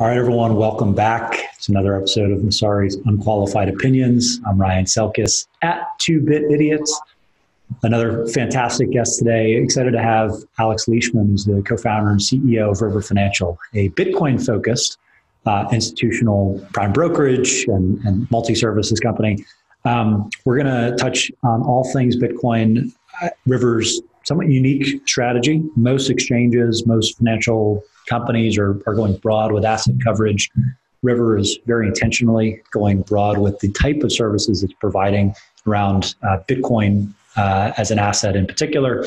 All right, everyone, welcome back. It's another episode of Messari's Unqualified Opinions. I'm Ryan Selkis at Two Bit Idiots. Another fantastic guest today. Excited to have Alex Leishman, who's the co founder and CEO of River Financial, a Bitcoin focused uh, institutional prime brokerage and, and multi services company. Um, we're going to touch on all things Bitcoin. Uh, River's somewhat unique strategy. Most exchanges, most financial companies are, are going broad with asset coverage. River is very intentionally going broad with the type of services it's providing around uh, Bitcoin uh, as an asset in particular.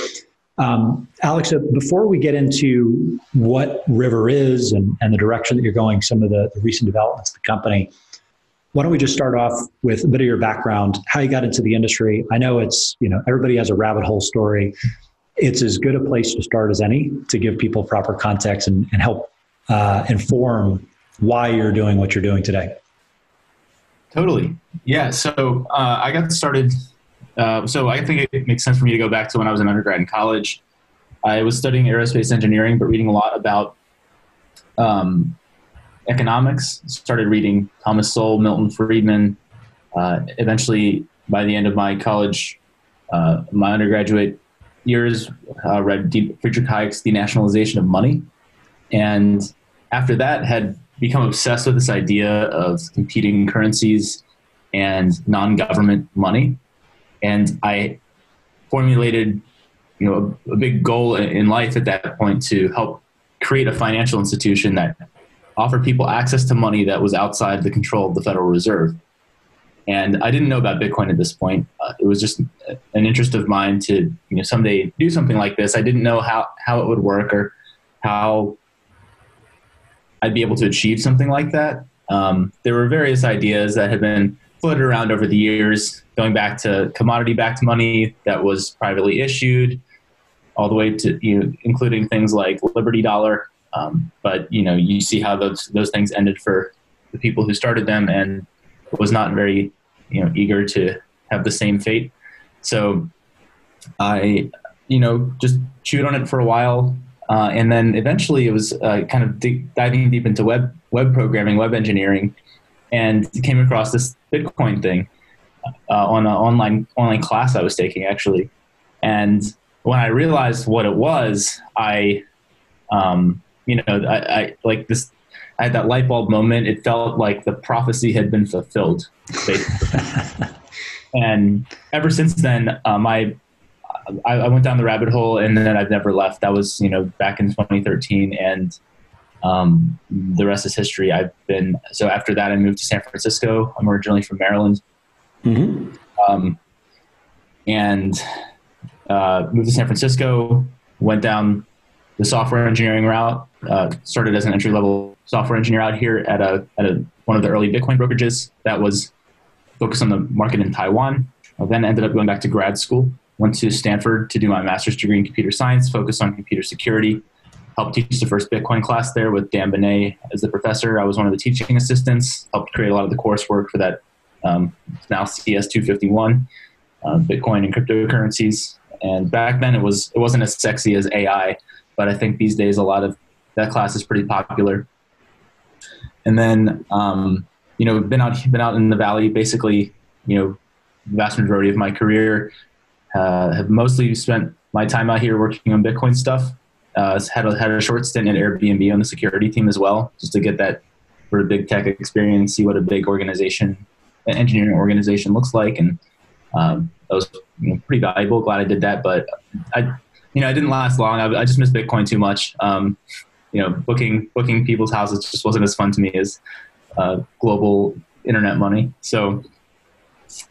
Um, Alex, uh, before we get into what River is and, and the direction that you're going, some of the, the recent developments of the company, why don't we just start off with a bit of your background, how you got into the industry? I know it's, you know, everybody has a rabbit hole story it's as good a place to start as any to give people proper context and, and help uh, inform why you're doing what you're doing today. Totally. Yeah. So uh, I got started. Uh, so I think it makes sense for me to go back to when I was an undergrad in college. I was studying aerospace engineering, but reading a lot about um, economics. Started reading Thomas Sowell, Milton Friedman. Uh, eventually, by the end of my college, uh, my undergraduate years uh, read Friedrich Hayek's Denationalization of Money, and after that had become obsessed with this idea of competing currencies and non-government money, and I formulated, you know, a, a big goal in life at that point to help create a financial institution that offered people access to money that was outside the control of the Federal Reserve. And I didn't know about Bitcoin at this point. Uh, it was just an interest of mine to you know someday do something like this. I didn't know how how it would work or how I'd be able to achieve something like that. Um, there were various ideas that had been floated around over the years, going back to commodity-backed money that was privately issued, all the way to you know, including things like Liberty Dollar. Um, but you know, you see how those those things ended for the people who started them, and was not very you know eager to have the same fate. So I you know just chewed on it for a while, uh, and then eventually it was uh, kind of diving deep into web web programming, web engineering, and came across this Bitcoin thing uh, on an online online class I was taking actually, and when I realized what it was, I um, you know I, I like this I had that light bulb moment. It felt like the prophecy had been fulfilled. and ever since then, um, I, I went down the rabbit hole, and then I've never left. That was you know back in 2013, and um, the rest is history. I've been so after that, I moved to San Francisco. I'm originally from Maryland, mm-hmm. um, and uh, moved to San Francisco. Went down the software engineering route. Uh, started as an entry level software engineer out here at a at a, one of the early Bitcoin brokerages that was focused on the market in Taiwan. I then ended up going back to grad school. Went to Stanford to do my master's degree in computer science, focused on computer security. Helped teach the first Bitcoin class there with Dan Boneh as the professor. I was one of the teaching assistants. Helped create a lot of the coursework for that. Um, now CS 251, uh, Bitcoin and cryptocurrencies. And back then it was it wasn't as sexy as AI but I think these days a lot of that class is pretty popular. And then, um, you know, been out been out in the valley basically, you know, the vast majority of my career. Uh, have mostly spent my time out here working on Bitcoin stuff. Uh, had a, had a short stint at Airbnb on the security team as well, just to get that sort of big tech experience, see what a big organization, an engineering organization looks like, and um, that was you know, pretty valuable. Glad I did that, but I you know, it didn't last long. I, I just missed Bitcoin too much. Um, you know, booking booking people's houses just wasn't as fun to me as uh, global internet money. So,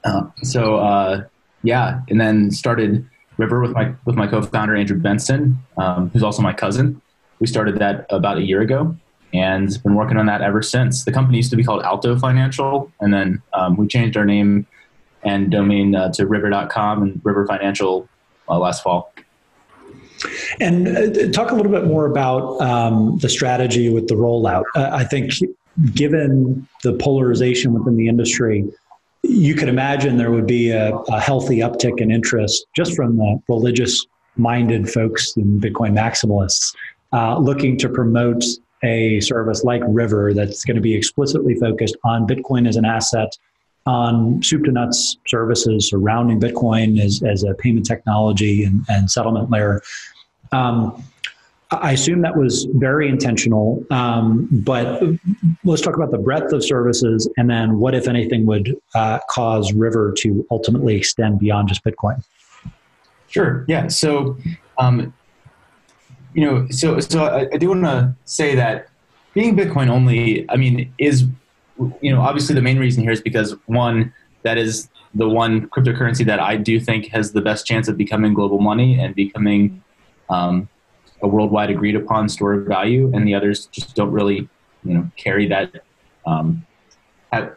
uh, so uh, yeah, and then started River with my with my co-founder Andrew Benson, um, who's also my cousin. We started that about a year ago, and been working on that ever since. The company used to be called Alto Financial, and then um, we changed our name and domain uh, to River.com and River Financial uh, last fall. And uh, talk a little bit more about um, the strategy with the rollout. Uh, I think, given the polarization within the industry, you could imagine there would be a, a healthy uptick in interest just from the religious minded folks and Bitcoin maximalists uh, looking to promote a service like River that's going to be explicitly focused on Bitcoin as an asset, on soup to nuts services surrounding Bitcoin as, as a payment technology and, and settlement layer. Um, I assume that was very intentional, um, but let's talk about the breadth of services and then what, if anything, would uh, cause River to ultimately extend beyond just Bitcoin. Sure. Yeah. So, um, you know, so so I, I do want to say that being Bitcoin only, I mean, is you know obviously the main reason here is because one that is the one cryptocurrency that I do think has the best chance of becoming global money and becoming um, a worldwide agreed upon store of value, and the others just don't really, you know, carry that, um, have,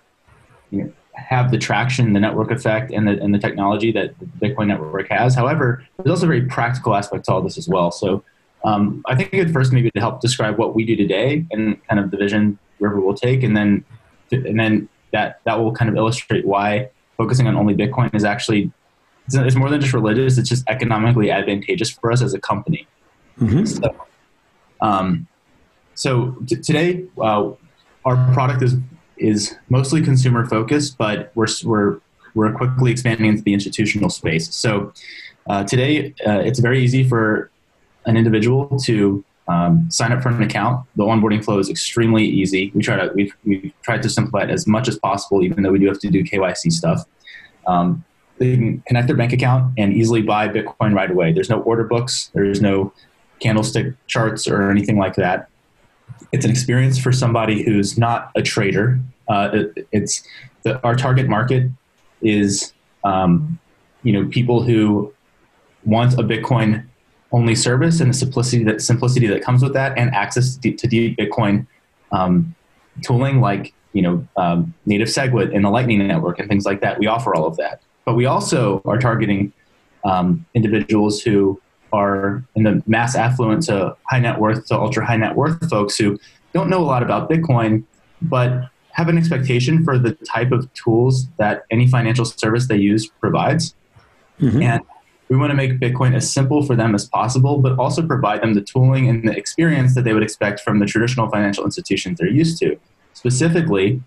you know, have the traction, the network effect, and the and the technology that the Bitcoin network has. However, there's also a very practical aspect to all this as well. So, um, I think it first maybe to help describe what we do today and kind of the vision River will take, and then and then that that will kind of illustrate why focusing on only Bitcoin is actually it's more than just religious; it's just economically advantageous for us as a company. Mm-hmm. So, um, so t- today, uh, our product is is mostly consumer focused, but we're we're we're quickly expanding into the institutional space. So uh, today, uh, it's very easy for an individual to um, sign up for an account. The onboarding flow is extremely easy. We try to we've, we've tried to simplify it as much as possible, even though we do have to do KYC stuff. Um, they can connect their bank account and easily buy Bitcoin right away. There's no order books. There's no candlestick charts or anything like that. It's an experience for somebody who's not a trader. Uh, it, it's the, our target market is um, you know people who want a Bitcoin only service and the simplicity that simplicity that comes with that, and access to, to deep Bitcoin um, tooling like you know um, native SegWit and the Lightning Network and things like that. We offer all of that, but we also are targeting um, individuals who are in the mass affluent to high net worth to ultra high net worth folks who don't know a lot about Bitcoin, but have an expectation for the type of tools that any financial service they use provides. Mm-hmm. And we want to make Bitcoin as simple for them as possible, but also provide them the tooling and the experience that they would expect from the traditional financial institutions they're used to. Specifically,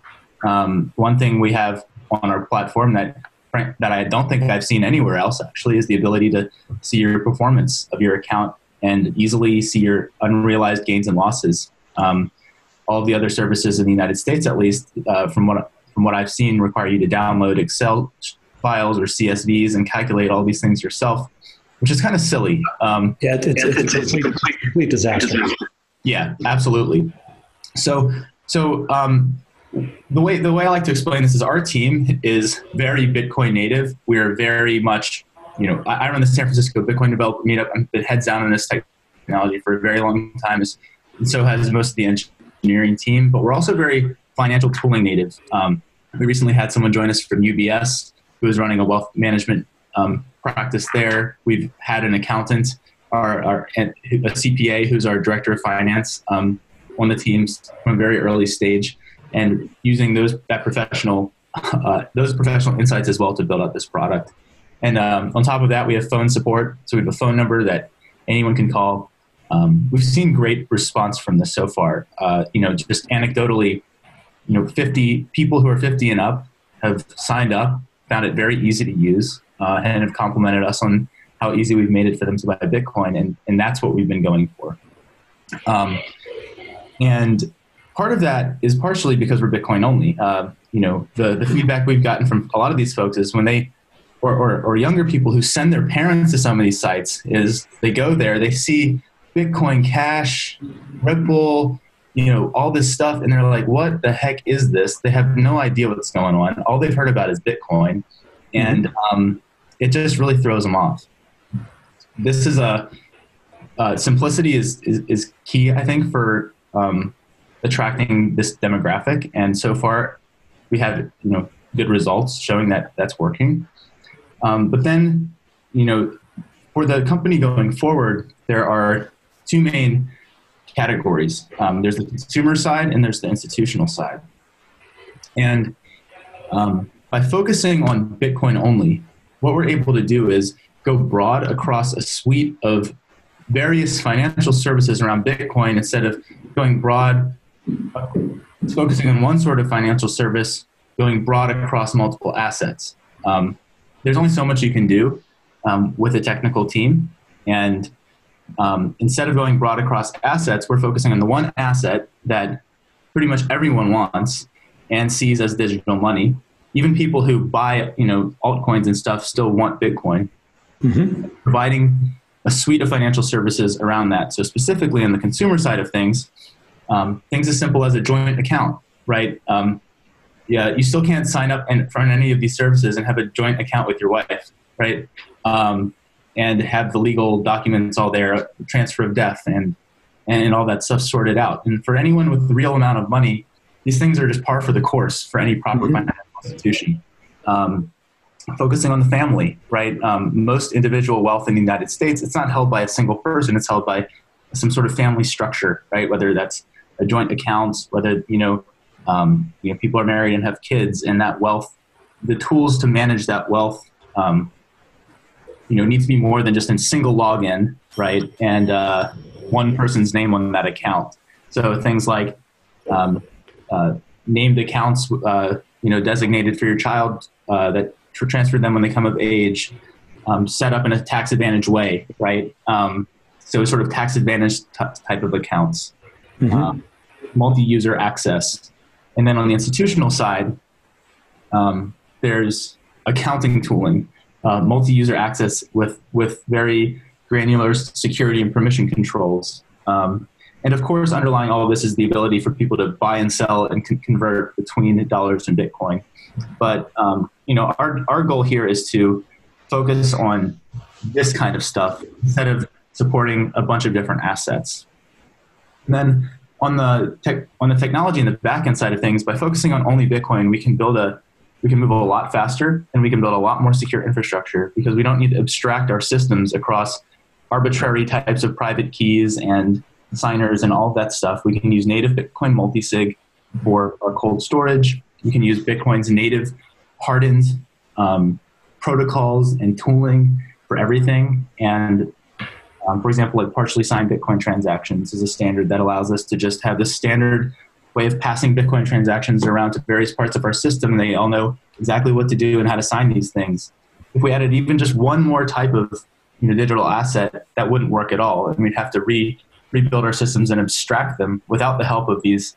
um, one thing we have on our platform that that I don't think I've seen anywhere else actually is the ability to see your performance of your account and easily see your unrealized gains and losses. Um, all the other services in the United States, at least uh, from what from what I've seen, require you to download Excel files or CSVs and calculate all these things yourself, which is kind of silly. Um, yeah, it's, it's, it's, it's a complete, complete disaster. Yeah, absolutely. So, so um, the way the way I like to explain this is our team is very Bitcoin native. We are very much, you know, I, run the San Francisco Bitcoin Developer Meetup. I've been heads down in this technology for a very long time, and so has most of the engineering team. But we're also very financial tooling native. Um, we recently had someone join us from UBS who is running a wealth management um, practice there. We've had an accountant, our, our a CPA who's our director of finance um, on the teams from a very early stage and using those that professional uh, those professional insights as well to build out this product. And um, on top of that, we have phone support. So we have a phone number that anyone can call. Um, we've seen great response from this so far. Uh, you know, just anecdotally, you know, 50 people who are 50 and up have signed up, found it very easy to use, uh, and have complimented us on how easy we've made it for them to buy Bitcoin, and and that's what we've been going for. Um, and part of that is partially because we're Bitcoin only. Uh, you know, the, the feedback we've gotten from a lot of these folks is when they, or, or, or, younger people who send their parents to some of these sites, is they go there, they see Bitcoin Cash, Ripple, you know, all this stuff, and they're like, what the heck is this? They have no idea what's going on. All they've heard about is Bitcoin, and um, it just really throws them off. This is a, uh, simplicity is, is, is, key, I think, for um, attracting this demographic. And so far, we have you know good results showing that that's working. Um, but then, you know, for the company going forward, there are two main categories. Um, there's the consumer side and there's the institutional side. And um, by focusing on Bitcoin only, what we're able to do is go broad across a suite of various financial services around Bitcoin instead of going broad, focusing on one sort of financial service, going broad across multiple assets. Um, there's only so much you can do um, with a technical team. And um, instead of going broad across assets, we're focusing on the one asset that pretty much everyone wants and sees as digital money. Even people who buy, you know, altcoins and stuff still want Bitcoin. Mm-hmm. Providing a suite of financial services around that. So specifically on the consumer side of things, um, things as simple as a joint account, right? Um, yeah, you still can't sign up and for any of these services and have a joint account with your wife, right? Um, and have the legal documents all there, transfer of death, and and all that stuff sorted out. And for anyone with the real amount of money, these things are just par for the course for any proper mm-hmm. financial institution. Um, focusing on the family, right? Um, most individual wealth in the United States, it's not held by a single person; it's held by some sort of family structure, right? Whether that's a joint account, whether you know, um, you know, people are married and have kids, and that wealth, the tools to manage that wealth, um, you know, needs to be more than just a single login, right? And uh, one person's name on that account. So things like um, uh, named accounts, uh, you know, designated for your child uh, that transfer them when they come of age, um, set up in a tax advantage way, right? Um, so sort of tax advantage t- type of accounts, mm-hmm. Um, multi-user access, and then on the institutional side, um, there's accounting tooling, uh, multi-user access with with very granular security and permission controls. Um, and of course, underlying all of this is the ability for people to buy and sell and convert between dollars and Bitcoin. But um, you know, our our goal here is to focus on this kind of stuff instead of supporting a bunch of different assets. And then on the tech, on the technology and the backend side of things, by focusing on only Bitcoin, we can build a we can move a lot faster and we can build a lot more secure infrastructure because we don't need to abstract our systems across arbitrary types of private keys and signers and all that stuff. We can use native Bitcoin multisig for our cold storage. We can use Bitcoin's native hardened um, protocols and tooling for everything. And um, for example, like partially signed Bitcoin transactions is a standard that allows us to just have the standard way of passing Bitcoin transactions around to various parts of our system. And they all know exactly what to do and how to sign these things. If we added even just one more type of you know, digital asset, that wouldn't work at all. And we'd have to re, rebuild our systems and abstract them without the help of these,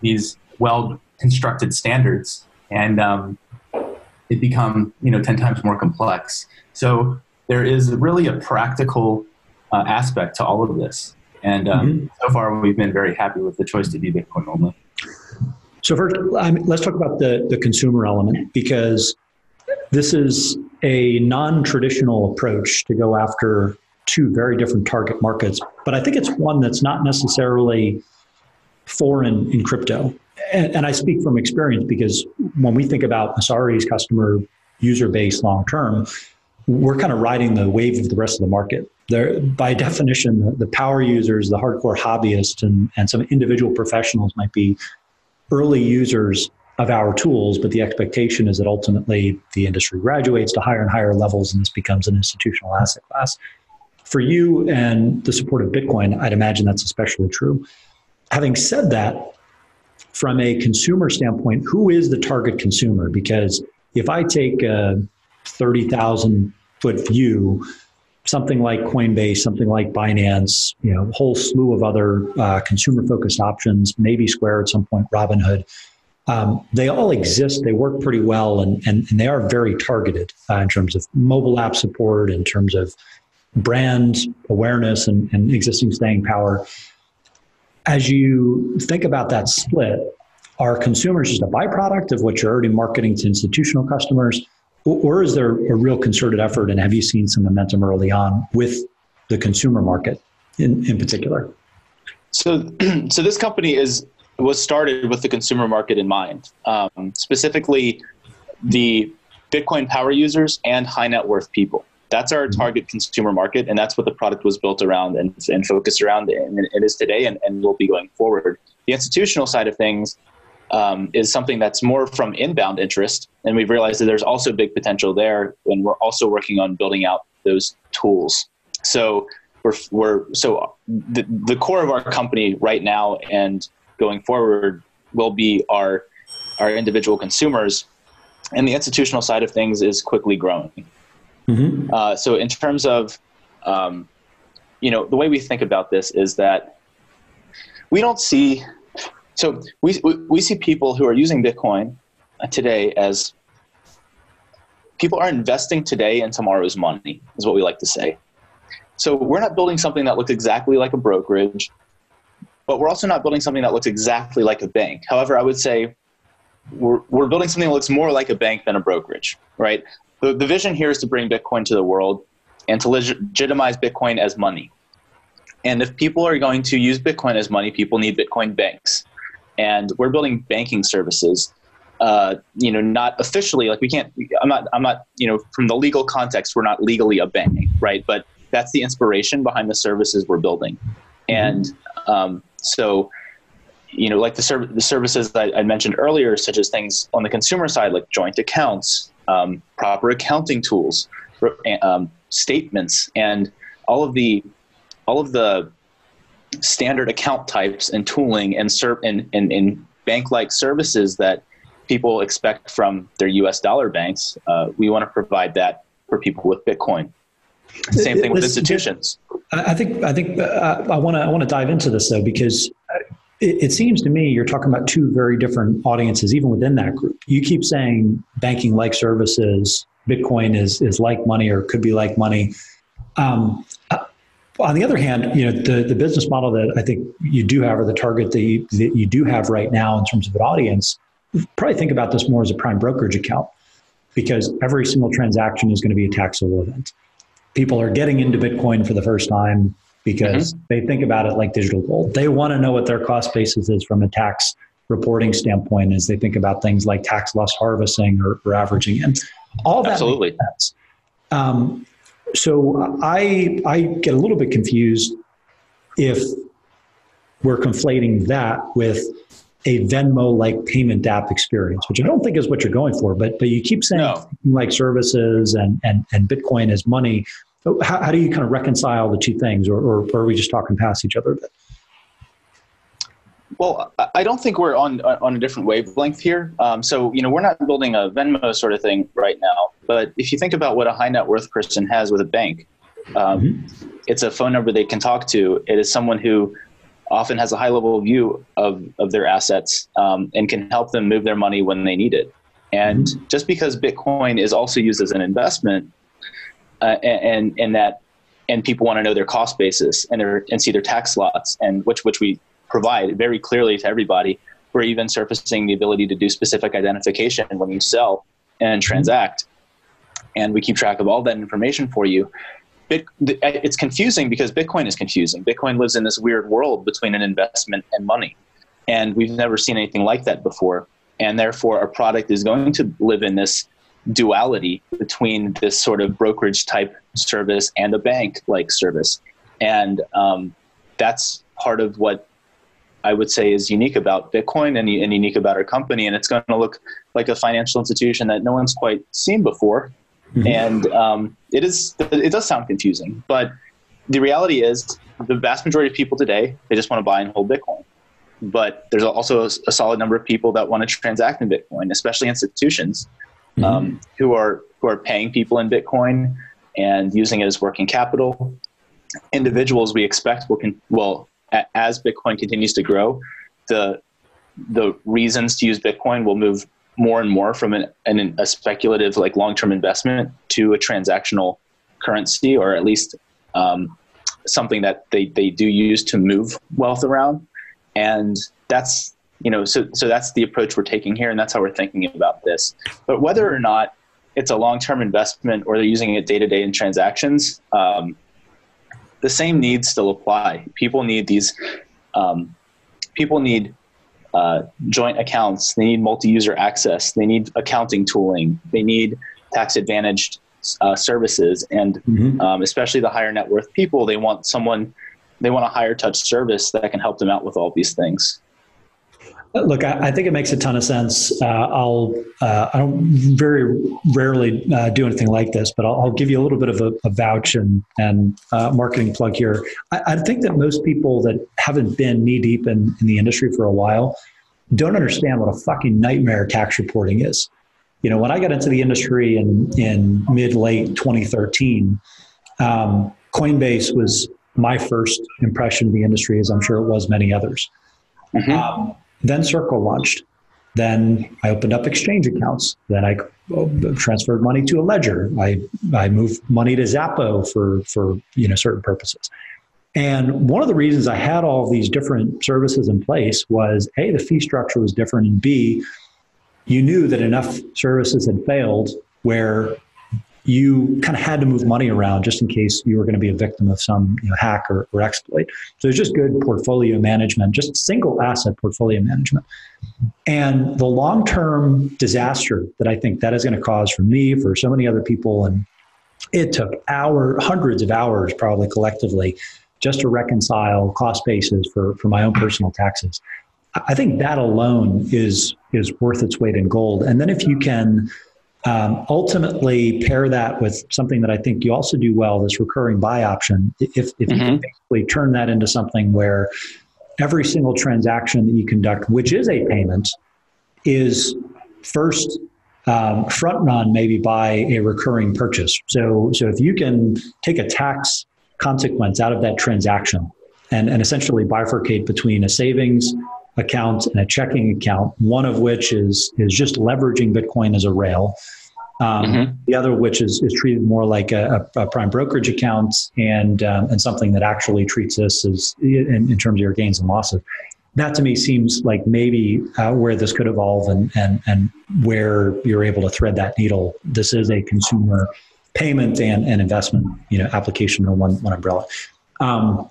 these well constructed standards. And um, it become you know 10 times more complex. So there is really a practical uh, aspect to all of this. And um, mm-hmm. so far, we've been very happy with the choice to be Bitcoin only. So first, let's talk about the, the consumer element because this is a non-traditional approach to go after two very different target markets. But I think it's one that's not necessarily foreign in crypto. And, and I speak from experience because when we think about Messari's customer user base long term, we're kind of riding the wave of the rest of the market. By definition, the, the power users, the hardcore hobbyists, and, and some individual professionals might be early users of our tools, but the expectation is that ultimately the industry graduates to higher and higher levels and this becomes an institutional asset class. For you and the support of Bitcoin, I'd imagine that's especially true. Having said that, from a consumer standpoint, who is the target consumer? Because if I take a 30,000 foot view, something like Coinbase, something like Binance, you know, a whole slew of other uh, consumer focused options, maybe Square at some point, Robinhood. Um, they all exist. They work pretty well, and, and, and they are very targeted uh, in terms of mobile app support, in terms of brand awareness and, and existing staying power. As you think about that split, are consumers just a byproduct of what you're already marketing to institutional customers? Or is there a real concerted effort, and have you seen some momentum early on with the consumer market in, in particular? So, so this company is was started with the consumer market in mind, um, specifically the Bitcoin power users and high net worth people. That's our mm-hmm. target consumer market, and that's what the product was built around and, and focused around, and it is today, and, and will be going forward. The institutional side of things um, is something that's more from inbound interest. And we've realized that there's also big potential there. And we're also working on building out those tools. So we're, we're so the, the core of our company right now and going forward will be our our individual consumers and the institutional side of things is quickly growing mm-hmm. uh, so in terms of um, you know the way we think about this is that we don't see so we, we see people who are using bitcoin uh, today as people are investing today in tomorrow's money is what we like to say so we're not building something that looks exactly like a brokerage, but we're also not building something that looks exactly like a bank. However, I would say we're, we're building something that looks more like a bank than a brokerage, right? The, the vision here is to bring Bitcoin to the world and to legitimize Bitcoin as money. And if people are going to use Bitcoin as money, people need Bitcoin banks. And we're building banking services uh, you know, not officially, like we can't, I'm not, I'm not, you know, from the legal context, we're not legally a bank, right? But that's the inspiration behind the services we're building. And um, so, you know, like the, serv- the services that I mentioned earlier, such as things on the consumer side, like joint accounts, um, proper accounting tools, um, statements, and all of the all of the standard account types and tooling and, ser- and, and, and bank-like services that people expect from their U.S. dollar banks. Uh, we want to provide that for people with Bitcoin. Same thing with institutions. I think I think uh, I want to I want to dive into this though because uh, it, it, seems to me you're talking about two very different audiences even within that group. You keep saying banking like services, Bitcoin is is like money or could be like money. Um, on the other hand, you know the the business model that I think you do have or the target that you, that you do have right now in terms of an audience, probably think about this more as a prime brokerage account because every single transaction is going to be a taxable event people are getting into Bitcoin for the first time because mm-hmm. they think about it like digital gold. They want to know what their cost basis is from a tax reporting standpoint as they think about things like tax loss harvesting or, or averaging in. all that absolutely um, so I I get a little bit confused if we're conflating that with a Venmo like payment app experience, which I don't think is what you're going for, but but you keep saying no. like services and, and, and Bitcoin as money. How, how, do you kind of reconcile the two things, or, or, or, are we just talking past each other a bit? Well, I don't think we're on on a different wavelength here. Um, so you know, we're not building a Venmo sort of thing right now. But if you think about what a high net worth person has with a bank, um, mm-hmm. it's a phone number they can talk to. It is someone who often has a high level view of, of their assets um, and can help them move their money when they need it. And mm-hmm. just because Bitcoin is also used as an investment, uh, and and that and people want to know their cost basis and their and see their tax lots, and which which we provide very clearly to everybody. We're even surfacing the ability to do specific identification when you sell and mm-hmm. transact, and we keep track of all that information for you. Bit, it's confusing because Bitcoin is confusing. Bitcoin lives in this weird world between an investment and money. And we've never seen anything like that before. And therefore, our product is going to live in this duality between this sort of brokerage type service and a bank like service. And um, that's part of what I would say is unique about Bitcoin and, and unique about our company. And it's going to look like a financial institution that no one's quite seen before. Mm-hmm. And um, it is it does sound confusing, but the reality is the vast majority of people today they just want to buy and hold Bitcoin. But there's also a solid number of people that want to transact in Bitcoin, especially institutions mm-hmm. um, who are who are paying people in Bitcoin and using it as working capital. Individuals we expect will con- well as Bitcoin continues to grow, the the reasons to use Bitcoin will move more and more from an, an, a speculative, like long term investment to a transactional currency, or at least um, something that they, they do use to move wealth around. And that's you know so so that's the approach we're taking here, and that's how we're thinking about this. But whether or not it's a long term investment or they're using it day to day in transactions, um, the same needs still apply. People need these. Um, people need uh, joint accounts. They need multi-user access. They need accounting tooling. They need tax-advantaged uh, services, and mm-hmm. um, especially the higher net worth people, they want someone, they want a higher touch service that can help them out with all these things. Look, I, I, think it makes a ton of sense. Uh, I'll uh, I don't very rarely uh, do anything like this, but I'll, I'll, give you a little bit of a, a vouch and and uh, marketing plug here. I, I, think that most people that haven't been knee deep in, in the industry for a while don't understand what a fucking nightmare tax reporting is. You know, when I got into the industry in in mid late 2013, um, Coinbase was my first impression of the industry, as I'm sure it was many others. Mm-hmm. Um, then Circle launched. Then I opened up exchange accounts. Then I uh, transferred money to a ledger. I, I moved money to Xapo for, for you know, certain purposes. And one of the reasons I had all these different services in place was A, the fee structure was different, and B, you knew that enough services had failed where you kind of had to move money around just in case you were going to be a victim of some you know, hack or, or exploit. So it's just good portfolio management, just single asset portfolio management. And the long term disaster that I think that is going to cause for me, for so many other people, and it took hours, hundreds of hours probably collectively just to reconcile cost bases for, for my own personal taxes. I think that alone is is worth its weight in gold. And then if you can um, ultimately, pair that with something that I think you also do well this recurring buy option. If, if mm-hmm. you basically turn that into something where every single transaction that you conduct, which is a payment, is first um, front run maybe by a recurring purchase. So, so if you can take a tax consequence out of that transaction and, and essentially bifurcate between a savings account and a checking account, one of which is is just leveraging Bitcoin as a rail. Um, mm-hmm. The other, which is, is treated more like a, a prime brokerage account and um, and something that actually treats this as in, in, terms of your gains and losses. That to me seems like maybe uh, where this could evolve and, and and where you're able to thread that needle. This is a consumer payment and, and investment you know application under one one umbrella. Um,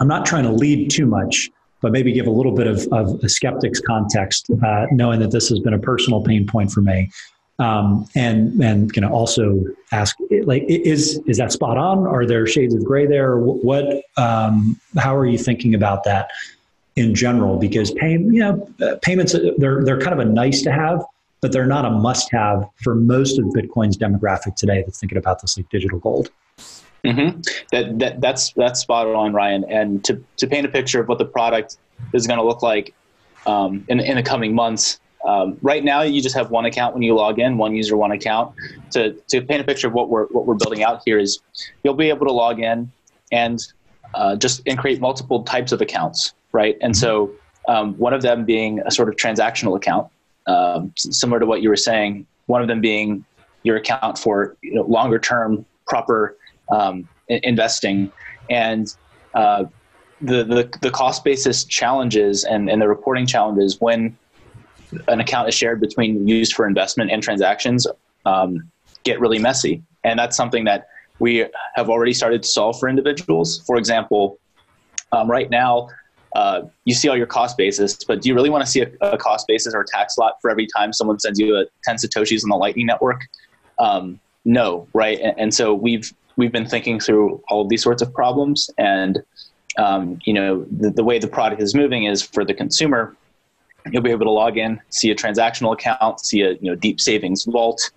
I'm not trying to lead too much but maybe give a little bit of, of a skeptic's context, uh, knowing that this has been a personal pain point for me. Um, and and know also ask like is is that spot on? Are there shades of gray there? What um, how are you thinking about that in general? Because pay you know uh, payments they're they're kind of a nice to have, but they're not a must have for most of Bitcoin's demographic today that's thinking about this like digital gold. Mm-hmm. That, that that's that's spot on, Ryan. And to to paint a picture of what the product is going to look like um, in in the coming months. Um, right now, you just have one account when you log in, one user, one account. To to paint a picture of what we're what we're building out here is, you'll be able to log in and uh, just and create multiple types of accounts, right? And so um, one of them being a sort of transactional account, um, similar to what you were saying. One of them being your account for you know, longer term proper um, investing, and uh, the, the the cost basis challenges and, and the reporting challenges when an account is shared between used for investment and transactions um, get really messy, and that's something that we have already started to solve for individuals. For example, um, right now. Uh, you see all your cost basis, but do you really want to see a, a, cost basis or a tax lot for every time someone sends you a 10 satoshis on the Lightning Network? Um, no, right? And, and, so we've we've been thinking through all of these sorts of problems. And um, you know the, the, way the product is moving is for the consumer you'll be able to log in see a transactional account see a you know deep savings vault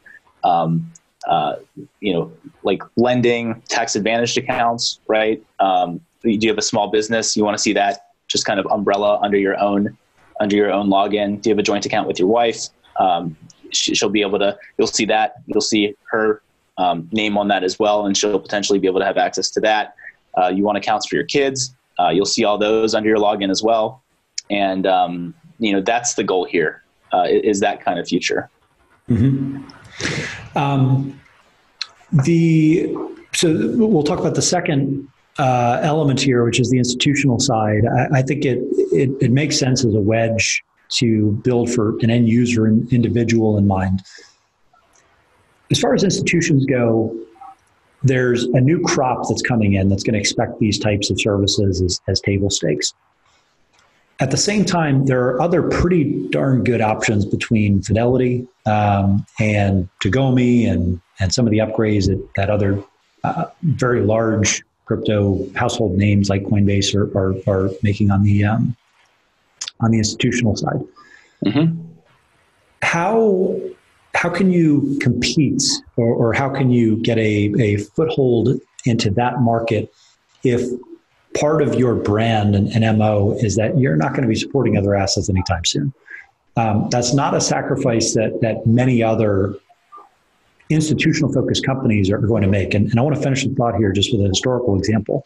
um, uh, you know like lending tax advantaged accounts right? Um, do you have a small business you want to see that just kind of umbrella under your own under your own login. Do you have a joint account with your wife? Um, she'll be able to you'll see that you'll see her um, name on that as well, and she'll potentially be able to have access to that. Uh, you want accounts for your kids, uh, you'll see all those under your login as well, and um, you know that's the goal here. Uh, is that kind of future. Mm-hmm. Um, the so we'll talk about the second uh, element here, which is the institutional side. I, I think it, it, it makes sense as a wedge to build for an end user and individual in mind. As far as institutions go, there's a new crop that's coming in that's going to expect these types of services as, as table stakes. At the same time, there are other pretty darn good options between Fidelity um, and Tagomi and, and some of the upgrades that, that other uh, very large crypto household names like Coinbase are, are, are making on the um, on the institutional side. Mm-hmm. How how can you compete or, or how can you get a, a foothold into that market if part of your brand and, and MO is that you're not going to be supporting other assets anytime soon? Um, that's not a sacrifice that that many other institutional focused companies are going to make. And, and I want to finish the thought here just with a historical example.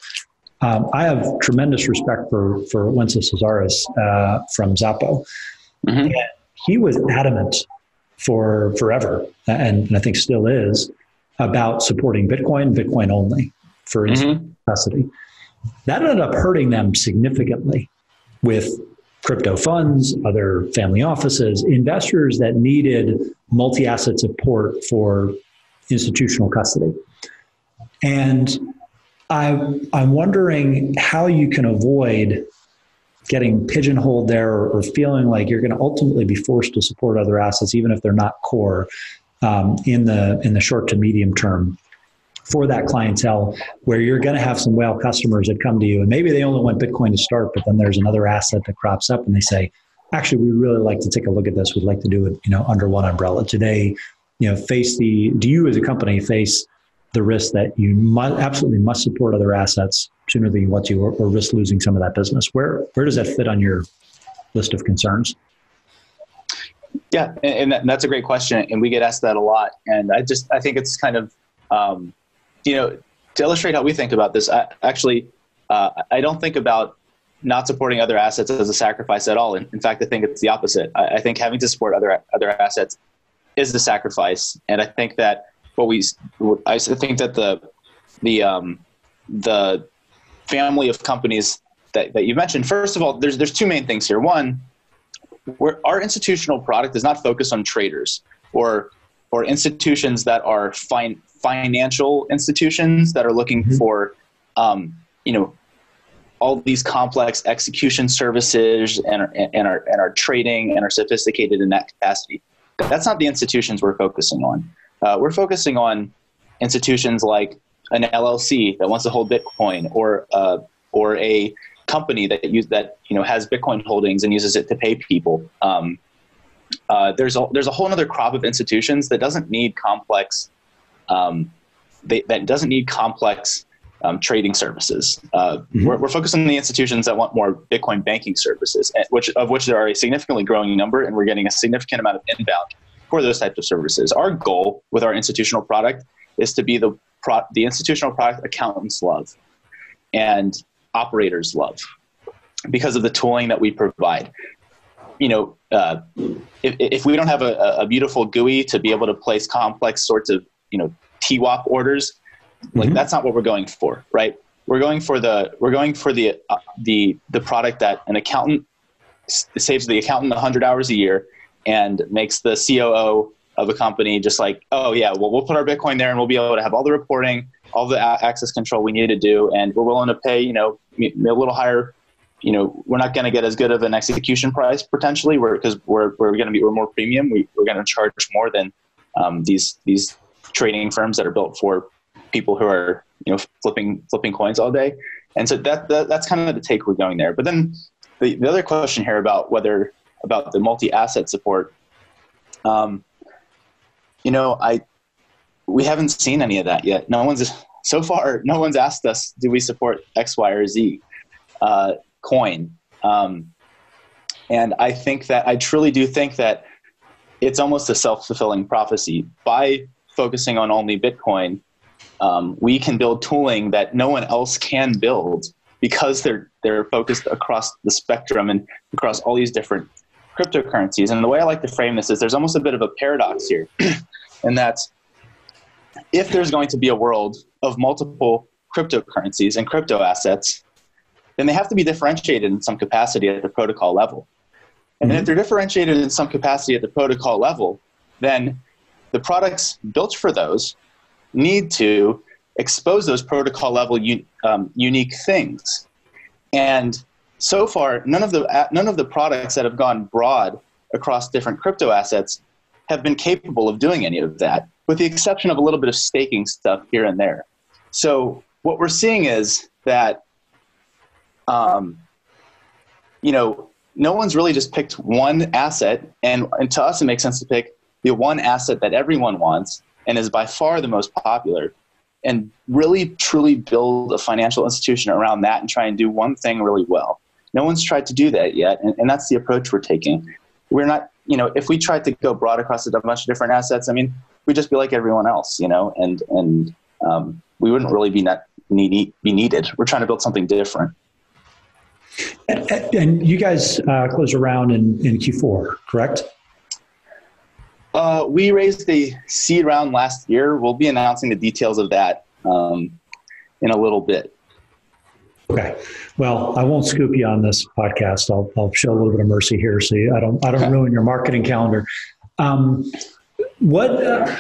Um, I have tremendous respect for for Wences Casares uh, from Xapo. Mm-hmm. He was adamant for forever, and, and, I think still is, about supporting Bitcoin, Bitcoin only for mm-hmm. custody. That ended up hurting them significantly with crypto funds, other family offices, investors that needed multi asset support for institutional custody. And I, I'm wondering how you can avoid getting pigeonholed there or, or feeling like you're going to ultimately be forced to support other assets, even if they're not core, um, in the in the short to medium term for that clientele where you're going to have some whale customers that come to you and maybe they only want bitcoin to start but then there's another asset that crops up and they say actually we really like to take a look at this. We'd like to do it you know under one umbrella. Today you know face the do you as a company face the risk that you absolutely must support other assets sooner than you want to or, or risk losing some of that business where where does that fit on your list of concerns yeah and, and that's a great question and we get asked that a lot and i just i think it's kind of um, you know, to illustrate how we think about this, I, actually, uh, I don't think about not supporting other assets as a sacrifice at all. In, in fact, I think it's the opposite. I, I, think having to support other other assets is the sacrifice, and I think that what we, I think that the the um, the family of companies that, that you mentioned. First of all, there's there's two main things here. One, our institutional product is not focused on traders or or institutions that are fine financial institutions that are looking mm-hmm. for, um, you know, all these complex execution services and and are and are trading and are sophisticated in that capacity. That's not the institutions we're focusing on. Uh, we're focusing on institutions like an LLC that wants to hold Bitcoin, or uh, or a company that use that you know has Bitcoin holdings and uses it to pay people. Um, uh, there's a there's a whole other crop of institutions that doesn't need complex um, they, that doesn't need complex um, trading services. Uh, mm-hmm. we're, we're, focused on the institutions that want more Bitcoin banking services, which of which there are a significantly growing number, and we're getting a significant amount of inbound for those types of services. Our goal with our institutional product is to be the pro- the institutional product accountants love and operators love because of the tooling that we provide. You know, uh, if, if we don't have a, a beautiful GUI to be able to place complex sorts of you know TWAP orders. Like mm-hmm. that's not what we're going for, right? We're going for the we're going for the uh, the the product that an accountant saves the accountant 100 hours a year and makes the COO of a company just like, oh yeah, well we'll put our Bitcoin there and we'll be able to have all the reporting, all the access control we need to do, and we're willing to pay you know a little higher. You know, we're not going to get as good of an execution price potentially, because we're we're going to be we're more premium. We, we're going to charge more than um, these these trading firms that are built for people who are you know flipping flipping coins all day and so that, that that's kind of the take we're going there but then the, the other question here about whether about the multi-asset support. Um, you know i we haven't seen any of that yet. No one's so far no one's asked us do we support x y or z uh, coin? Um, and i think that i truly do think that it's almost a self-fulfilling prophecy. By focusing on only Bitcoin, um, we can build tooling that no one else can build because they're they're focused across the spectrum and across all these different cryptocurrencies. And the way I like to frame this is there's almost a bit of a paradox here, and that's if there's going to be a world of multiple cryptocurrencies and crypto assets, then they have to be differentiated in some capacity at the protocol level. And mm-hmm. if they're differentiated in some capacity at the protocol level, then the products built for those need to expose those protocol level um, unique things. And so far, none of the none of the products that have gone broad across different crypto assets have been capable of doing any of that, with the exception of a little bit of staking stuff here and there. So what we're seeing is that, um, you know, no one's really just picked one asset, and, and to us, it makes sense to pick the one asset that everyone wants and is by far the most popular, and really truly build a financial institution around that and try and do one thing really well. No one's tried to do that yet, and, and that's the approach we're taking. We're not, you know, if we tried to go broad across a bunch of different assets, I mean, we'd just be like everyone else, you know, and and um, we wouldn't really be not need, be needed. We're trying to build something different. And, and you guys uh, closed around in, in Q4, correct? Uh, we raised a seed round last year. We'll be announcing the details of that um, in a little bit. Okay. Well, I won't scoop you on this podcast. I'll, I'll show a little bit of mercy here, so I don't I don't ruin your marketing calendar. Um, what uh,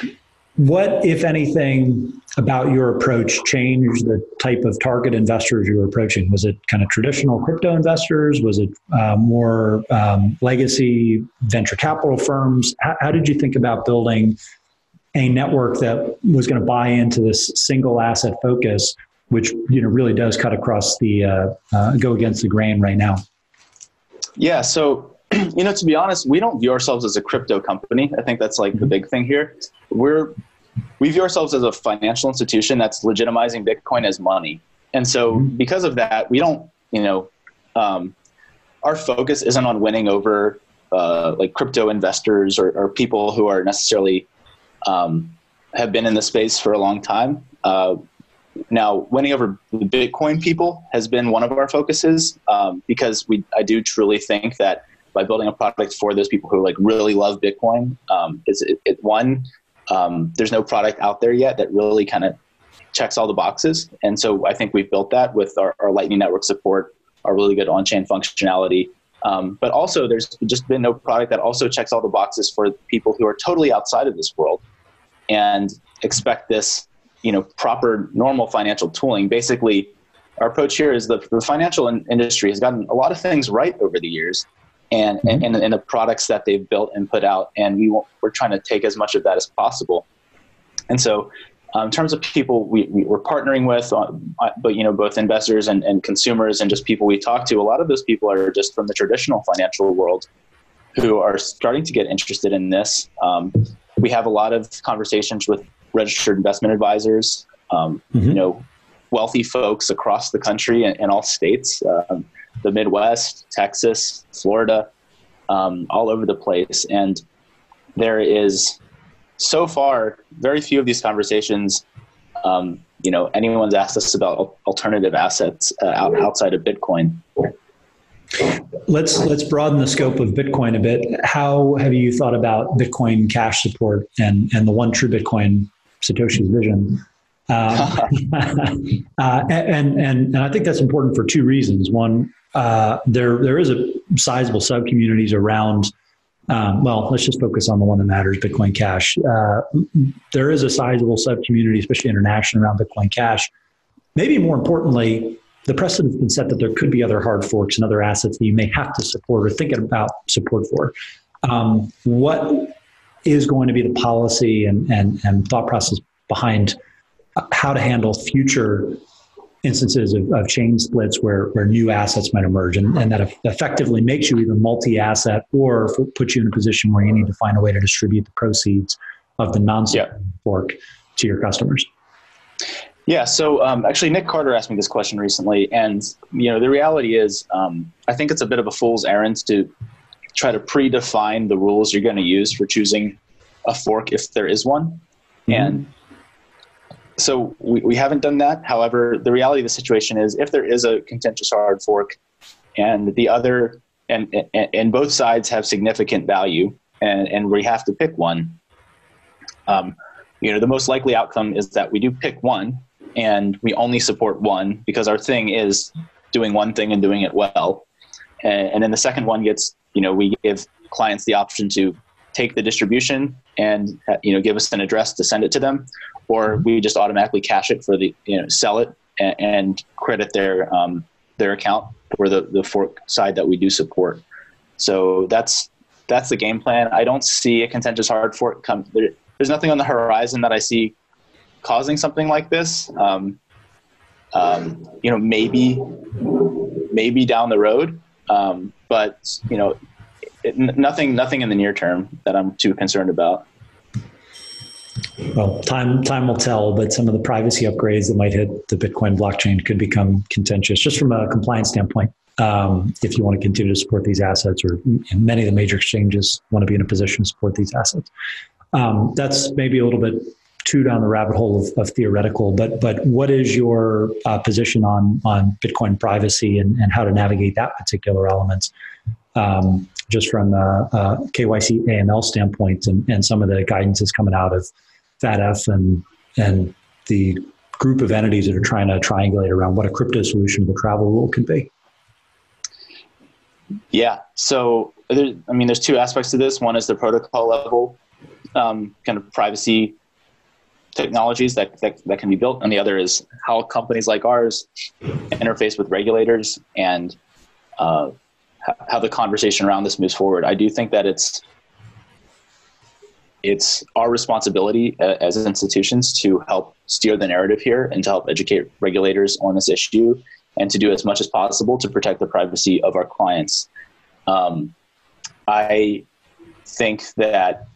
what, if anything, about your approach changed the type of target investors you were approaching? Was it kind of traditional crypto investors? Was it uh, more um, legacy venture capital firms? How, how, did you think about building a network that was going to buy into this single asset focus, which you know really does cut across the uh, uh, go against the grain right now? Yeah, so you know, to be honest, we don't view ourselves as a crypto company. I think that's like the mm-hmm. big thing here. We're we view ourselves as a financial institution that's legitimizing Bitcoin as money. And so, mm-hmm. because of that, we don't, you know, um, our focus isn't on winning over uh, like crypto investors or, or, people who are necessarily um, have been in the space for a long time. Uh, now, winning over the Bitcoin people has been one of our focuses um, because we I do truly think that by building a product for those people who like really love Bitcoin, um, is it, it one um, there's no product out there yet that really kind of checks all the boxes. And so I think we've built that with our, our Lightning Network support, our really good on chain functionality. Um, but also, there's just been no product that also checks all the boxes for people who are totally outside of this world and expect this, you know, proper normal financial tooling. Basically, our approach here is the, the financial in- industry has gotten a lot of things right over the years, and, mm-hmm. and, and the products that they've built and put out. And we we're trying to take as much of that as possible. And so, um, in terms of people we, we are partnering with, uh, but you know, both investors and, and consumers and just people we talk to, a lot of those people are just from the traditional financial world who are starting to get interested in this. Um, we have a lot of conversations with registered investment advisors, um, mm-hmm. you know, wealthy folks across the country and, and all states. Um, the Midwest, Texas, Florida, um, all over the place. And there is so far very few of these conversations. Um, you know, anyone's asked us about alternative assets uh, outside of Bitcoin. Let's let's broaden the scope of Bitcoin a bit. How have you thought about Bitcoin Cash support and and the one true Bitcoin Satoshi's vision? Uh, uh, and, and and I think that's important for two reasons. One, uh, there there is a sizable sub communities around. Um, well, let's just focus on the one that matters, Bitcoin Cash. Uh, there is a sizable sub community, especially international, around Bitcoin Cash. Maybe more importantly, the precedent has been set that there could be other hard forks and other assets that you may have to support or think about support for. Um, what is going to be the policy and, and, and thought process behind how to handle future instances of, of, chain splits where, where new assets might emerge and, and that effectively makes you either multi-asset or puts you in a position where you need to find a way to distribute the proceeds of the non yeah. fork to your customers yeah so um, actually nick carter asked me this question recently and you know the reality is um, i think it's a bit of a fool's errand to try to predefine the rules you're going to use for choosing a fork if there is one mm-hmm. and so we, we haven't done that. However, the reality of the situation is if there is a contentious hard fork and the other and, and, and both sides have significant value and, and we have to pick one, um, you know, the most likely outcome is that we do pick one and we only support one because our thing is doing one thing and doing it well. And, and then the second one gets, you know, we give clients the option to take the distribution and uh, you know give us an address to send it to them, or we just automatically cash it for the you know sell it and, and credit their um, their account for the the fork side that we do support. So that's that's the game plan. I don't see a contentious hard fork come. There, there's nothing on the horizon that I see causing something like this. Um, um, you know, maybe maybe down the road. Um, but you know, it, nothing nothing in the near term that I'm too concerned about. Well, time time will tell, but some of the privacy upgrades that might hit the Bitcoin blockchain could become contentious, just from a compliance standpoint. Um, if you want to continue to support these assets, or many of the major exchanges want to be in a position to support these assets. Um, that's maybe a little bit too down the rabbit hole of, of theoretical, but but what is your uh, position on on Bitcoin privacy and, and how to navigate that particular element? Um, just from a, a KYC AML standpoint, and, and some of the guidance is coming out of FATF and and the group of entities that are trying to triangulate around what a crypto solution to the travel rule can be. Yeah. So, there, I mean, there's two aspects to this. One is the protocol level, um, kind of privacy technologies that, that, that can be built, and the other is how companies like ours interface with regulators and uh, how the conversation around this moves forward. I do think that it's it's our responsibility uh, as institutions to help steer the narrative here and to help educate regulators on this issue and to do as much as possible to protect the privacy of our clients. Um, I think that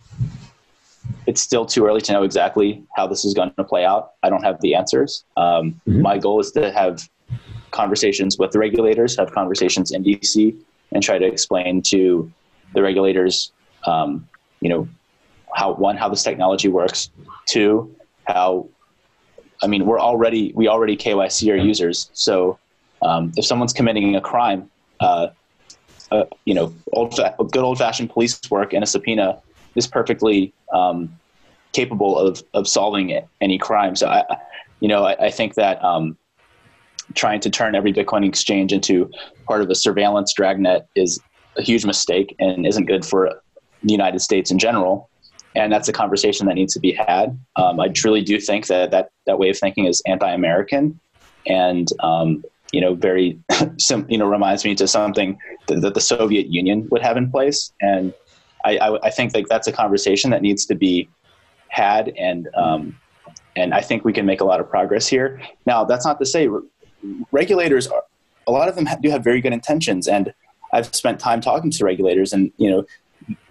it's still too early to know exactly how this is going to play out. I don't have the answers. Um, mm-hmm. My goal is to have conversations with the regulators, have conversations in DC, and try to explain to the regulators, um, you know, how one how this technology works, two how, I mean, we're already we already KYC our users, so um, if someone's committing a crime, uh, uh, you know, old, good old fashioned police work and a subpoena is perfectly um, capable of of solving any crime. So I, you know, I, I think that um, trying to turn every Bitcoin exchange into part of a surveillance dragnet is a huge mistake and isn't good for the United States in general. And that's a conversation that needs to be had. Um, I truly do think that, that that way of thinking is anti-American, and um, you know, very, you know, reminds me to something that, that, the Soviet Union would have in place. And I, I, I, think like that's a conversation that needs to be had, and um, and I think we can make a lot of progress here. Now, that's not to say re- regulators are, a lot of them do have very good intentions, and I've spent time talking to regulators, and you know,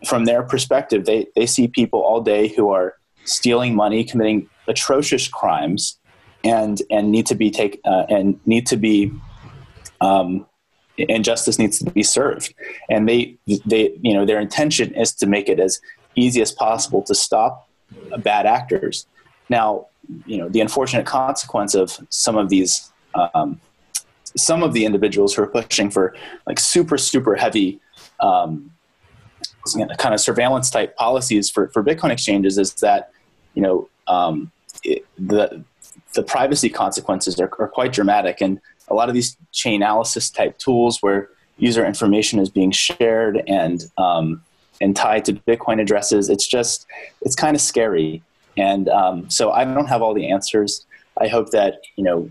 from their perspective, they they see people all day who are stealing money, committing atrocious crimes, and and need to be take uh, and need to be um, and justice needs to be served and they they you know their intention is to make it as easy as possible to stop bad actors now you know the unfortunate consequence of some of these um, some of the individuals who are pushing for like super super heavy um, kind of surveillance type policies for, for bitcoin exchanges is that you know um, it, the the privacy consequences are, are quite dramatic. And a lot of these chain analysis type tools where user information is being shared and um, and tied to Bitcoin addresses, it's just it's kind of scary. And um, so I don't have all the answers. I hope that you know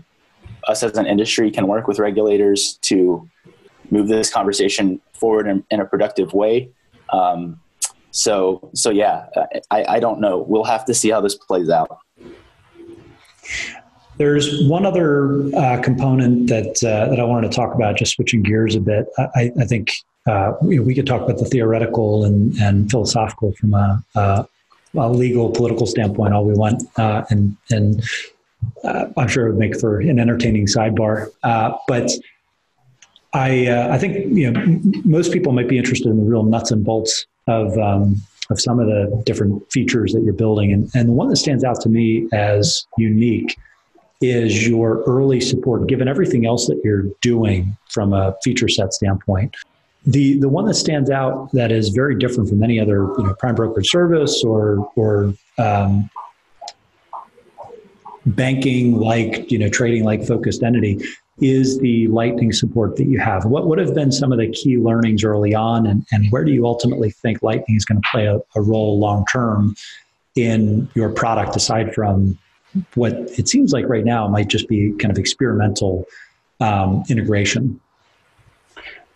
us as an industry can work with regulators to move this conversation forward in, in a productive way. Um, so so yeah, I, I don't know. We'll have to see how this plays out. There's one other uh, component that uh, that I wanted to talk about, just switching gears a bit. I, I think uh, we, could talk about the theoretical and, and philosophical from a, a, a, legal, political standpoint all we want, uh, and and uh, I'm sure it would make for an entertaining sidebar. Uh, but I I think you know most people might be interested in the real nuts and bolts of um, of some of the different features that you're building. And, and the one that stands out to me as unique is your early support, given everything else that you're doing from a feature set standpoint. The, the one that stands out that is very different from any other you know, prime brokerage service or, or um, banking like you know trading like focused entity is the lightning support that you have what would have been some of the key learnings early on and, and where do you ultimately think lightning is going to play a, a role long term in your product aside from what it seems like right now might just be kind of experimental um, integration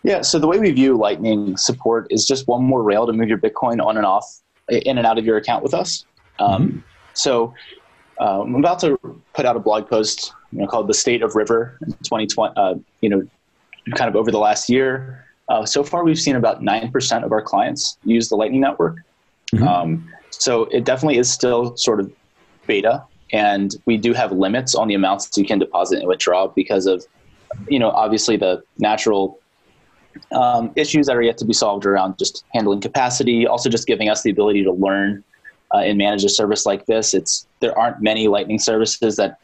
yeah so the way we view lightning support is just one more rail to move your bitcoin on and off in and out of your account with us um, mm-hmm. so uh, I'm about to put out a blog post you know, called "The State of River" in 2020. Uh, you know, kind of over the last year, Uh, so far, we've seen about 9% of our clients use the Lightning Network. Mm-hmm. Um, so it definitely is still sort of beta. And we do have limits on the amounts you can deposit and withdraw because of, you know, obviously the natural um, issues that are yet to be solved around just handling capacity, also just giving us the ability to learn uh, and manage a service like this. It's there aren't many Lightning services that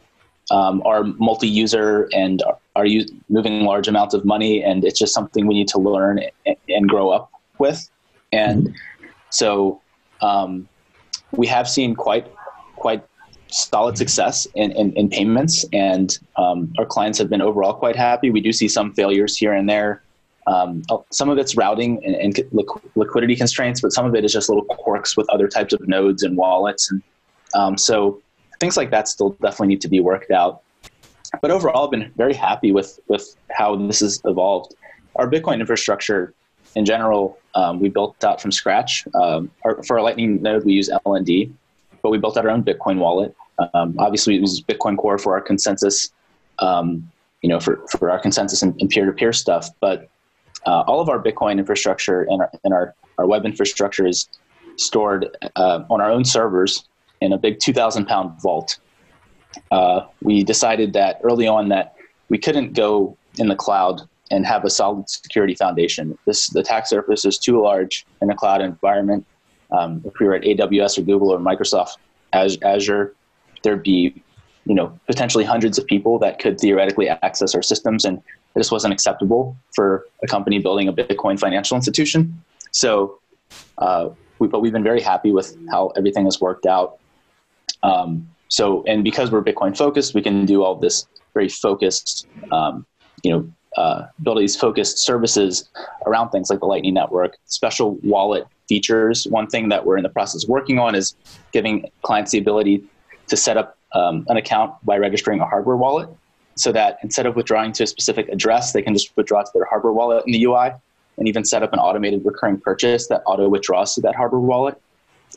um, are multi-user and are, are moving large amounts of money, and it's just something we need to learn and, and grow up with. And so um, we have seen quite quite solid success in, in, in payments, and um, our clients have been overall quite happy. We do see some failures here and there. Um, oh, some of it's routing and, and liquidity constraints, but some of it is just little quirks with other types of nodes and wallets, and um, so things like that still definitely need to be worked out. But overall, I've been very happy with with how this has evolved. Our Bitcoin infrastructure, in general, um, we built out from scratch. Um, our, for our Lightning node, we use LND, but we built out our own Bitcoin wallet. Um, obviously, it was Bitcoin Core for our consensus, um, you know, for, for our consensus and, peer-to-peer stuff. But uh, all of our Bitcoin infrastructure and our, and our, our web infrastructure is stored uh, on our own servers in a big 2,000 pound vault. Uh, we decided that early on that we couldn't go in the cloud and have a solid security foundation. This the attack surface is too large in a cloud environment. Um, if we were at AWS or Google or Microsoft Azure, there'd be you know potentially hundreds of people that could theoretically access our systems, and this wasn't acceptable for a company building a Bitcoin financial institution. So, uh, we, but we've been very happy with how everything has worked out. Um, so, and because we're Bitcoin focused, we can do all this very focused, um, you know, uh, build these focused services around things like the Lightning Network, special wallet features. One thing that we're in the process of working on is giving clients the ability to set up um, an account by registering a hardware wallet so that instead of withdrawing to a specific address, they can just withdraw to their hardware wallet in the UI and even set up an automated recurring purchase that auto withdraws to that hardware wallet.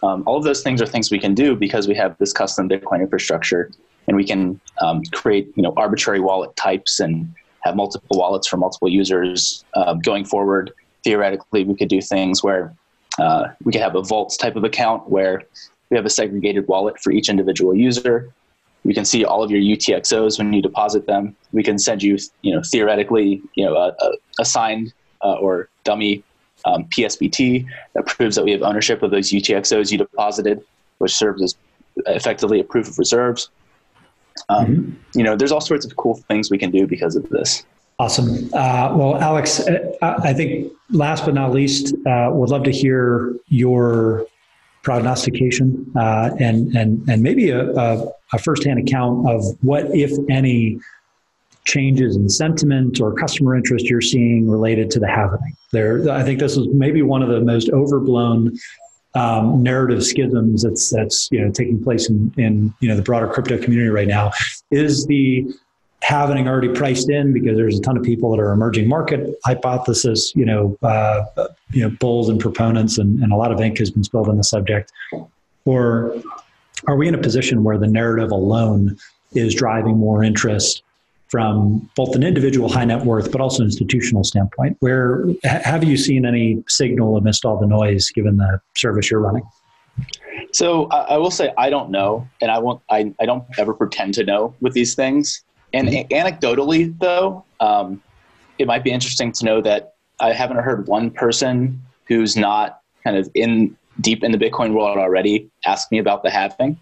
Um, all of those things are things we can do because we have this custom Bitcoin infrastructure, and we can um, create you know arbitrary wallet types and have multiple wallets for multiple users. Uh, going forward, theoretically, we could do things where uh, we could have a vaults type of account where we have a segregated wallet for each individual user. We can see all of your UTXOs when you deposit them. We can send you, you know, theoretically, you know, a, a, signed uh, or dummy um, PSBT that proves that we have ownership of those UTXOs you deposited, which serves as effectively a proof of reserves. Um, mm-hmm. You know, there's all sorts of cool things we can do because of this. Awesome. Uh, well, Alex, uh, I think last but not least, uh, would love to hear your prognostication uh, and and and maybe a, a, a firsthand account of what, if any, changes in sentiment or customer interest you're seeing related to the halvening. There, I think this is maybe one of the most overblown um, narrative schisms that's that's you know taking place in, in you know the broader crypto community right now. Is the halvening already priced in because there's a ton of people that are emerging market hypothesis, you know, uh, you know, bulls and proponents, and, and a lot of ink has been spilled on the subject, or are we in a position where the narrative alone is driving more interest from both an individual high net worth but also institutional standpoint? Where have you seen any signal amidst all the noise given the service you're running? So I, I will say i don't know and i won't I, I don't ever pretend to know with these things and mm-hmm. anecdotally though um, it might be interesting to know that i haven't heard one person who's not kind of in deep in the bitcoin world already ask me about the halving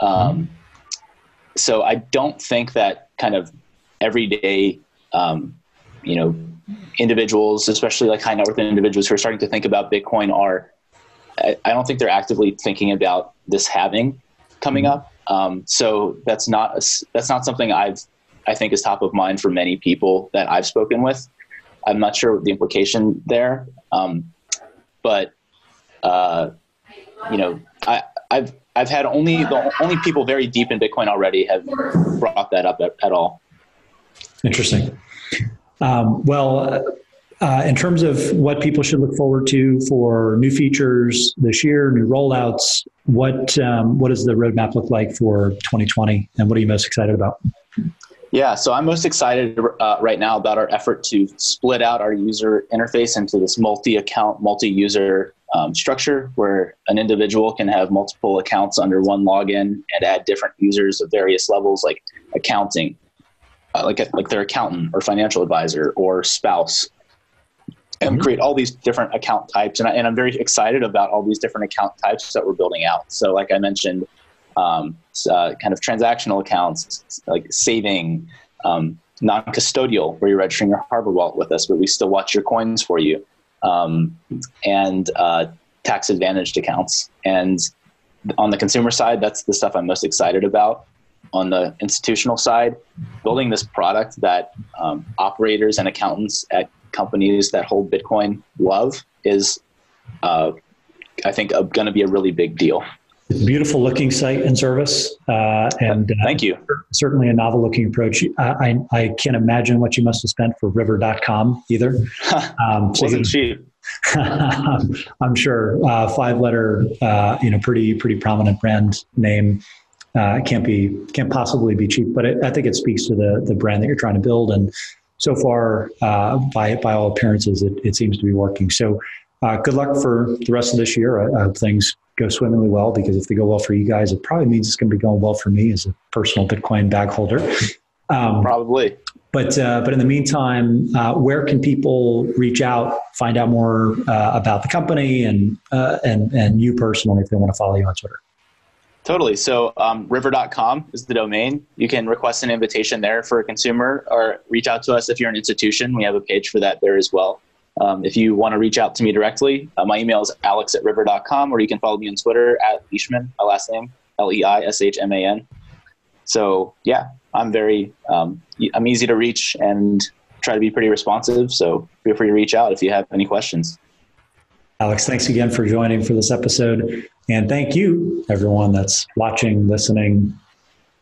um, mm-hmm. so i don't think that kind of everyday, um, you know, individuals, especially like high net worth individuals who are starting to think about Bitcoin are, I, I don't think they're actively thinking about this halving coming mm-hmm. up. Um, so that's not a, that's not something I've I think is top of mind for many people that I've spoken with. I'm not sure the implication there, um, but uh, you know, I, I've I've had only the only people very deep in Bitcoin already have brought that up at, at all. Interesting. Um, well, uh, in terms of what people should look forward to for new features this year, new rollouts, what um, what does the roadmap look like for 2020, and what are you most excited about? Yeah, so I'm most excited uh, right now about our effort to split out our user interface into this multi account, multi user um, structure where an individual can have multiple accounts under one login and add different users of various levels like accounting, uh, like, like their accountant or financial advisor or spouse and mm-hmm. create all these different account types. And, I, and I'm very excited about all these different account types that we're building out. So, like I mentioned, um, uh, kind of transactional accounts like saving, um, non custodial, where you're registering your hardware wallet with us, but we still watch your coins for you, um, and uh, tax advantaged accounts. And on the consumer side, that's the stuff I'm most excited about. On the institutional side, building this product that um, operators and accountants at companies that hold Bitcoin love is, uh, I think, going to be a really big deal. It's a beautiful looking site and service, uh, and uh, thank you. Certainly a novel looking approach. I, I can't imagine what you must have spent for River.com either. Um, so Wasn't cheap. I'm sure uh, five letter, uh, you know, pretty pretty prominent brand name. Uh, can't be can't possibly be cheap, but it, I think it speaks to the the brand that you're trying to build and so far, uh, by by all appearances, it, it seems to be working. So, uh, good luck for the rest of this year. I, I, hope things go swimmingly well because if they go well for you guys, it probably means it's going to be going well for me as a personal Bitcoin bag holder. Um, probably. But uh, but in the meantime, uh, where can people reach out, find out more uh, about the company and uh, and and you personally if they want to follow you on Twitter? Totally. So um, river.com is the domain. You can request an invitation there for a consumer or reach out to us if you're an institution. We have a page for that there as well. Um, if you want to reach out to me directly, uh, my email is alex at river.com or you can follow me on Twitter at Leishman, my last name, L E I S H M A N. So yeah, I'm very, um, I'm easy to reach and try to be pretty responsive. So feel free to reach out if you have any questions. Alex, thanks again for joining for this episode. And thank you, everyone that's watching, listening,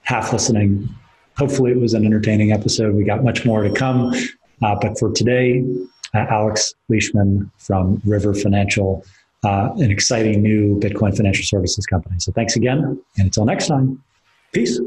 half listening. Hopefully, it was an entertaining episode. We got much more to come. Uh, but for today, Alex Leishman from River Financial, uh, an exciting new Bitcoin financial services company. So thanks again. And until next time, peace.